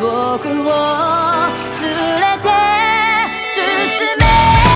僕を